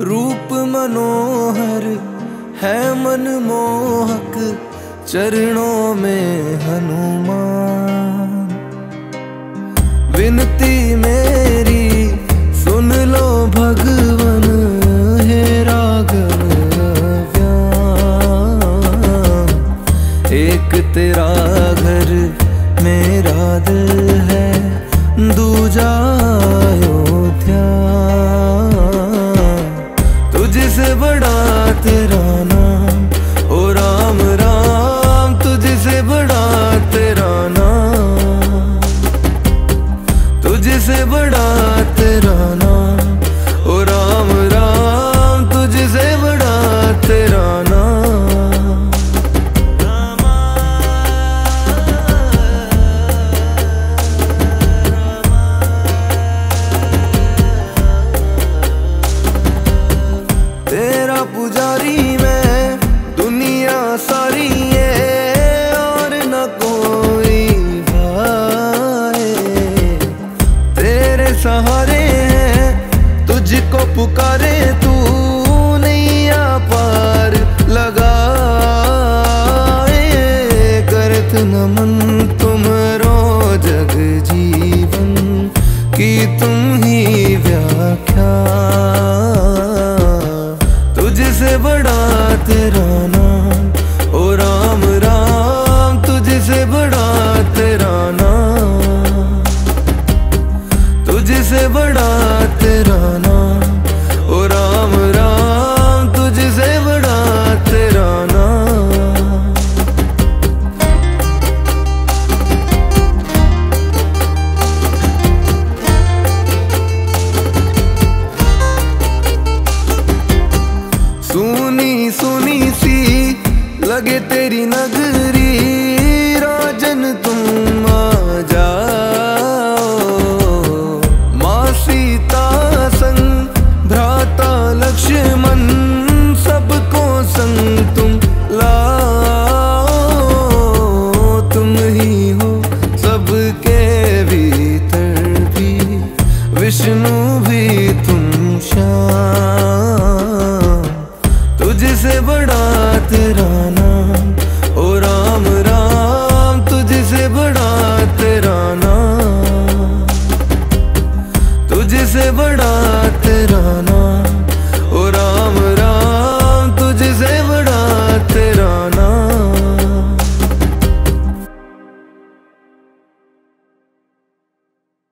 रूप मनोहर है मनमोहक चरणों में हनुमान। विनती मेरी, सुन लो भगवन, हे राघव एक तेरा घर मेरा दिल है, दूजा पुकारे तू नहीं आ पार लगाए। करत नमन तुम रो जग जीवन की तुम ही व्याख्या। तुझसे बड़ा तेरा सुनी सुनी सी, लगे तेरी नगरी। राजन, तुम आ जाओ। माँ सीता संग, भ्राता लक्ष्मण, सबको संग तुम लाओ। तुम ही हो सबके भीतर भी, विष्णु भी तुम मुझसे बड़ा तेरा